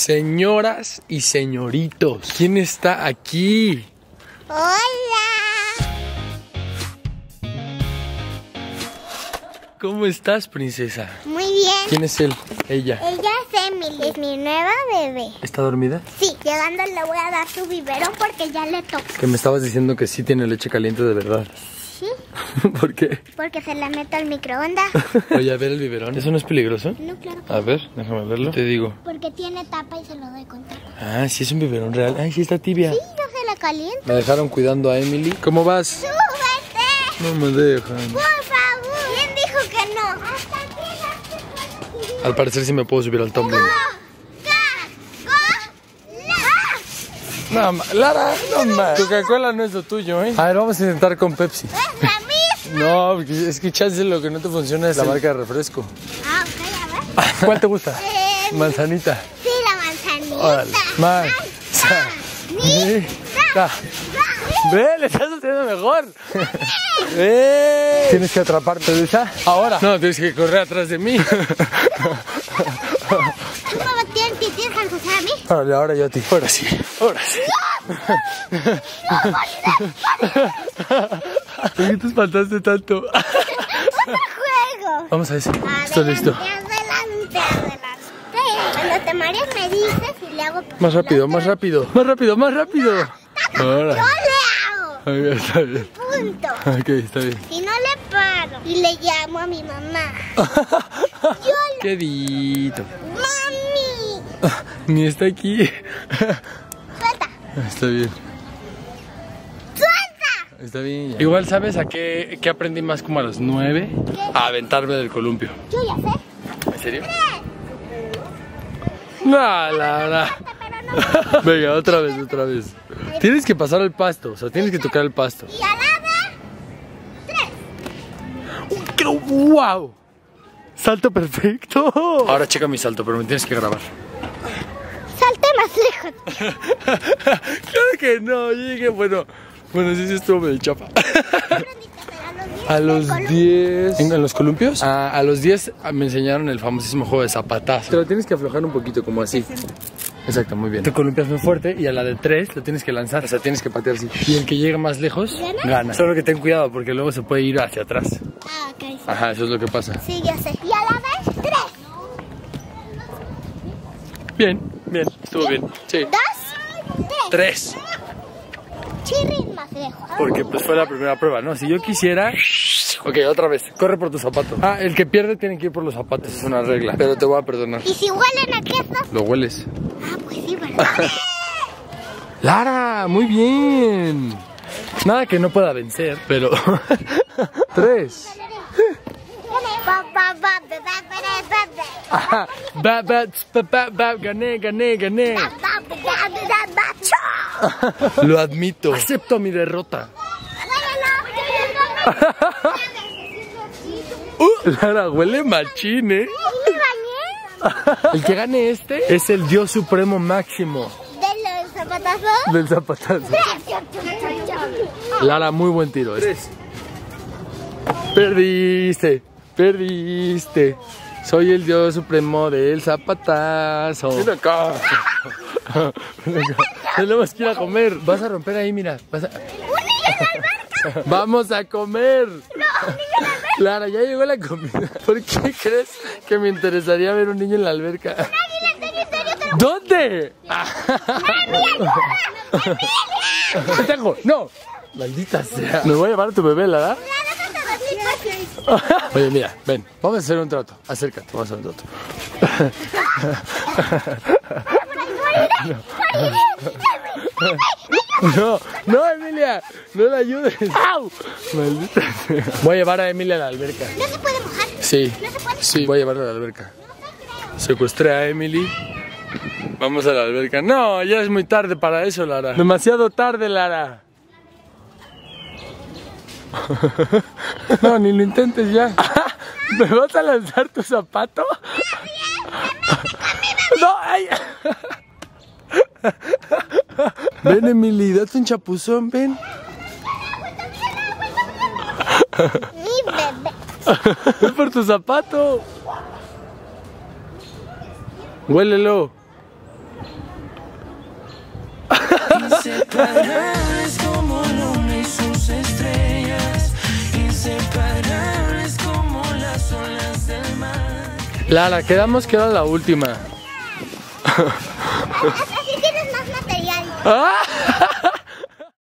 Señoras y señoritos, ¿quién está aquí? Hola. ¿Cómo estás, princesa? Muy bien. ¿Quién es él? Ella. Ella es Emily, es mi nueva bebé. ¿Está dormida? Sí, llegando le voy a dar su biberón porque ya le toca. Que me estabas diciendo que sí tiene leche caliente de verdad. ¿Por qué? porque se la meto al microondas. Oye, a ver el biberón. ¿Eso no es peligroso? No, claro. A ver, déjame verlo. Te digo. Porque tiene tapa y se lo doy con tapa. Ah, sí es un biberón real. Ay, sí está tibia. Sí, yo se la caliento. Me dejaron cuidando a Emily. ¿Cómo vas? ¡Súbete! No me dejan. Por favor. ¿Quién dijo que no? Hasta aquí Al parecer sí me puedo subir al tumbling. No, ma- Lara, no más. Coca-Cola no es lo tuyo, ¿eh? A ver, vamos a intentar con Pepsi. Es la misma. No, es que chance lo que no te funciona es la marca de refresco. Ah, ok, a ver. ¿Cuál te gusta? Eh, Manzanita. Sí, la manzanita. Órale. Manzanita. Ve, le estás haciendo mejor. Ve. Tienes que atraparte de esa. Ahora. No, tienes que correr atrás de mí. ¿Tú me tienes, te tienes que alcanzar a mí? Órale, ahora yo a ti. Ahora sí. Ahora sí. ¿Por qué te espantaste tanto? Juego. Vamos a eso. Estoy listo. Adelante, adelante. Cuando te marees me dices y le hago... Más rápido, más rápido. Más rápido, más rápido. Yo Ahora. le hago. Está bien. Punto. Ok, está bien. Si no le paro y le llamo a mi mamá. Yo le... Quedito. Ni está aquí. Suelta. Está bien. ¡Suelta! Está bien. ya. Igual, ¿sabes a qué, qué aprendí más como a los nueve? A aventarme del columpio. Yo ya sé. ¿En serio? No, la no. Venga, otra vez, otra vez. Tienes que pasar el pasto, o sea, tienes que tocar el pasto. Y a la. Tres. ¡Pero wow! Salto perfecto. Ahora checa mi salto, pero me tienes que grabar. Más lejos. claro que no, yo dije, bueno, bueno, sí, sí estuvo medio chapa. A los 10. ¿En, los columpios? Ah, a los 10 me enseñaron el famosísimo juego de zapatazo. Te lo tienes que aflojar un poquito, como así. Exacto, muy bien. Te columpias muy fuerte y a la de 3 lo tienes que lanzar. O sea, tienes que patear así. Y el que llegue más lejos, ¿Gana? gana. Solo que ten cuidado porque luego se puede ir hacia atrás. Ah, ok. sí. Ajá, eso es lo que pasa. Sí, ya sé. Y a la vez, tres. Bien, bien, estuvo bien. Sí. Dos, tres. 3. Chirrin más lejos. Porque pues fue la primera prueba, ¿no? Si yo quisiera... Ok, otra vez. Corre por tus zapatos. Ah, el que pierde tiene que ir por los zapatos. Es una regla. Pero te voy a perdonar. Y si huelen a queso. Lo hueles. Ah, pues sí, ¿verdad? Lara, muy bien. Nada que no pueda vencer, pero... Tres. Gané, gané, gané. Lo admito. Acepto mi derrota. Uh, Lara, huele machín, ¿eh? El que gane este es el dios supremo máximo ¿De los zapatazos? del zapatazo. Lara, muy buen tiro. ¿eh? Perdiste, perdiste. Soy el dios supremo del zapatazo. Ven acá. Tenemos que ir a comer. Vas a romper ahí, mira. Vas a- ¡Un niño en la alberca! Vamos a comer. ¡No, un niño en la alberca! Lara, ya llegó la comida. ¿Por qué crees que me interesaría ver un niño en la alberca? ¡Nadie en serio, en serio! te lo- ¿Dónde? ¿Qué tengo? No. Maldita sea. Me voy a llevar a tu bebé, ¿la Oye, mira, ven, vamos a hacer un trato. Acércate, vamos a hacer un trato. No, no, Emilia, no la ayudes. ¡Au! Maldita sea. Voy a llevar a Emilia a la alberca. ¿No se puede mojar? Sí, ¿No se puede? sí, voy a llevarla a la alberca. Secuestré a Emily. Vamos a la alberca. No, ya es muy tarde para eso, Lara. Demasiado tarde, Lara. No, ni lo intentes ya. ¿Me vas a lanzar tu zapato? No, ay. Ven, Emily, date un chapuzón, ven. Mi bebé. Ven por tu zapato. Huélelo. Lara, quedamos que era la última. Así tienes más material. ¡Ah!